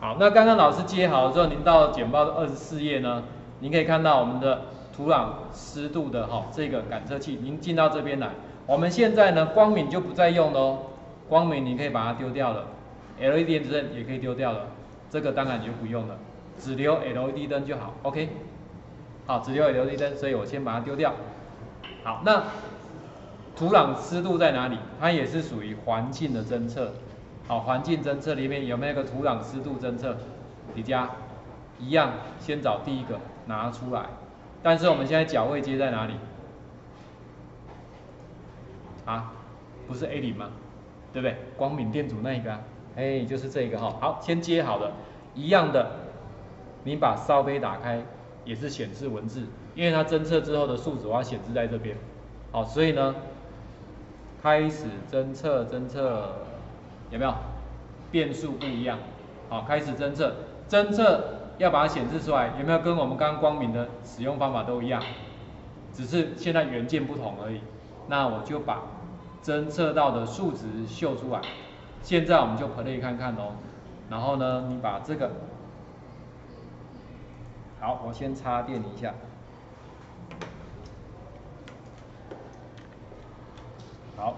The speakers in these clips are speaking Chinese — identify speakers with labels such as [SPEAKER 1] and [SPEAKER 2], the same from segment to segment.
[SPEAKER 1] 好，那刚刚老师接好了之后，您到简报的二十四页呢，您可以看到我们的土壤湿度的哈这个感测器，您进到这边来。我们现在呢，光敏就不再用了哦，光敏你可以把它丢掉了，LED 灯也可以丢掉了，这个当然就不用了，只留 LED 灯就好，OK。好，只留 LED 灯，所以我先把它丢掉。好，那土壤湿度在哪里？它也是属于环境的侦测。好，环境侦测里面有没有一个土壤湿度侦测？底下一样，先找第一个拿出来。但是我们现在脚位接在哪里？啊，不是 A 零吗？对不对？光敏电阻那一个，哎，就是这个哈。好，先接好了，一样的，你把烧杯打开，也是显示文字，因为它侦测之后的数值我要显示在这边。好，所以呢，开始侦测，侦测。有没有变数不一样？好，开始侦测，侦测要把它显示出来，有没有跟我们刚刚光明的使用方法都一样？只是现在元件不同而已。那我就把侦测到的数值秀出来。现在我们就 play 看看哦。然后呢，你把这个，好，我先插电一下。好，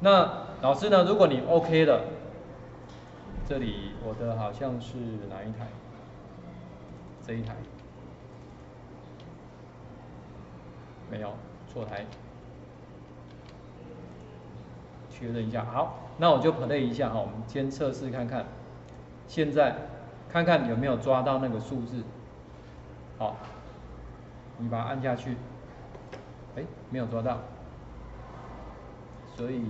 [SPEAKER 1] 那。老师呢？如果你 OK 的，这里我的好像是哪一台？这一台没有错台，确认一下。好，那我就 play 一下哈，我们先测试看看。现在看看有没有抓到那个数字。好，你把它按下去。哎，没有抓到，所以。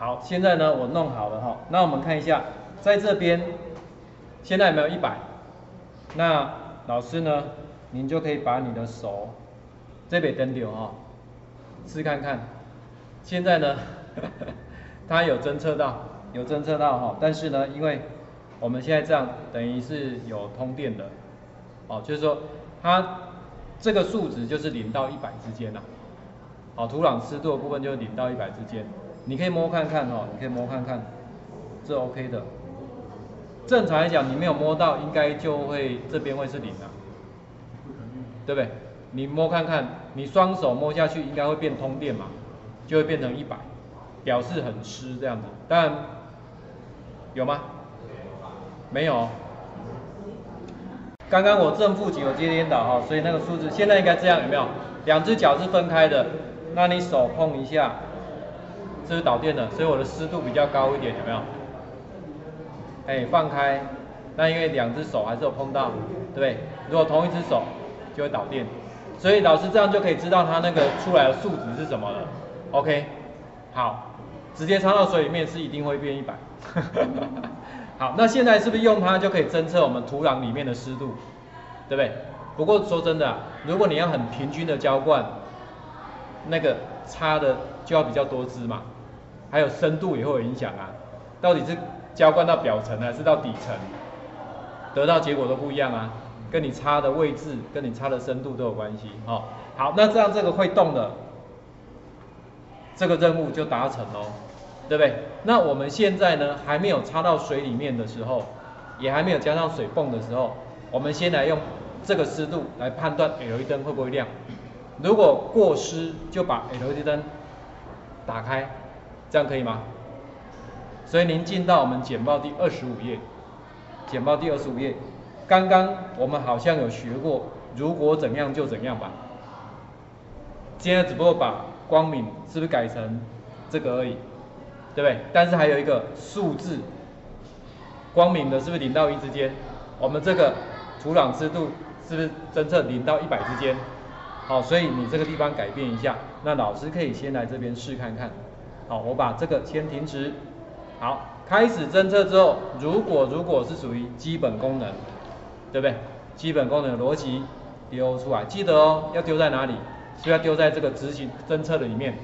[SPEAKER 1] 好，现在呢我弄好了哈，那我们看一下，在这边现在有没有一百？那老师呢，您就可以把你的手这边登丢哈，试看看。现在呢，它有侦测到，有侦测到哈，但是呢，因为我们现在这样等于是有通电的，哦，就是说它这个数值就是零到一百之间呐，好，土壤湿度的部分就是零到一百之间。你可以摸看看哦，你可以摸看看，这 OK 的。正常来讲，你没有摸到，应该就会这边会是零啊，对不对？你摸看看，你双手摸下去应该会变通电嘛，就会变成一百，表示很湿这样子。但有吗？没有。刚刚我正负极有接颠倒哈，所以那个数字现在应该这样有没有？两只脚是分开的，那你手碰一下。这是导电的，所以我的湿度比较高一点，有没有？哎，放开，那因为两只手还是有碰到，对不对？如果同一只手就会导电，所以老师这样就可以知道它那个出来的数值是什么了。OK，好，直接插到水里面是一定会变一百。好，那现在是不是用它就可以侦测我们土壤里面的湿度，对不对？不过说真的，如果你要很平均的浇灌，那个插的就要比较多支嘛。还有深度也会有影响啊，到底是浇灌到表层还是到底层，得到结果都不一样啊，跟你插的位置、跟你插的深度都有关系。哦，好，那这样这个会动的，这个任务就达成喽，对不对？那我们现在呢，还没有插到水里面的时候，也还没有加上水泵的时候，我们先来用这个湿度来判断 LED 灯会不会亮。如果过湿，就把 LED 灯打开。这样可以吗？所以您进到我们简报第二十五页，简报第二十五页，刚刚我们好像有学过，如果怎样就怎样吧。现在只不过把光明是不是改成这个而已，对不对？但是还有一个数字，光明的是不是零到一之间？我们这个土壤湿度是不是侦测零到一百之间？好，所以你这个地方改变一下，那老师可以先来这边试看看。好，我把这个先停止。好，开始侦测之后，如果如果是属于基本功能，对不对？基本功能的逻辑丢出来，记得哦，要丢在哪里？是要丢在这个执行侦测的里面。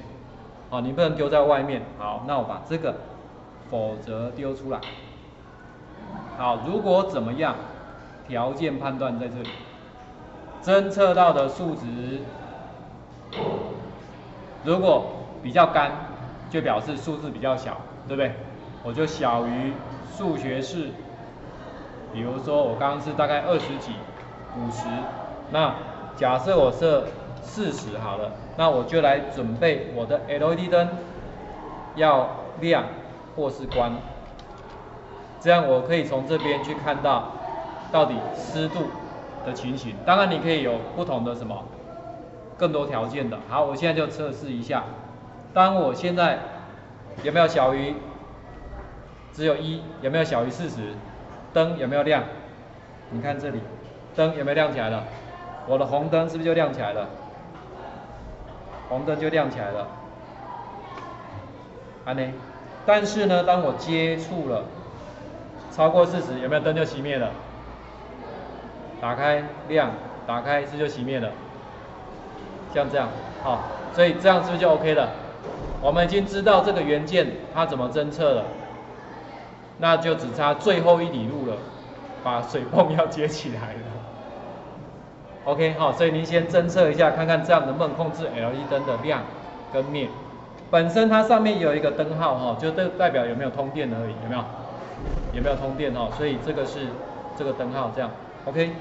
[SPEAKER 1] 好，你不能丢在外面。好，那我把这个否则丢出来。好，如果怎么样？条件判断在这里，侦测到的数值，如果比较干。就表示数字比较小，对不对？我就小于数学是，比如说我刚刚是大概二十几、五十，那假设我设四十好了，那我就来准备我的 LED 灯要亮或是关，这样我可以从这边去看到到底湿度的情形。当然你可以有不同的什么更多条件的。好，我现在就测试一下，当我现在有没有小于？只有一有没有小于四十？灯有没有亮？你看这里，灯有没有亮起来了？我的红灯是不是就亮起来了？红灯就亮起来了。安呢？但是呢，当我接触了超过四十，有没有灯就熄灭了？打开亮，打开是就熄灭了。像这样，好，所以这样是不是就 OK 了？我们已经知道这个元件它怎么侦测了。那就只差最后一里路了，把水泵要接起来了。OK，好，所以您先侦测一下，看看这样能不能控制 LED 灯的亮跟灭。本身它上面有一个灯号哈，就代代表有没有通电而已，有没有？有没有通电哈？所以这个是这个灯号这样。OK。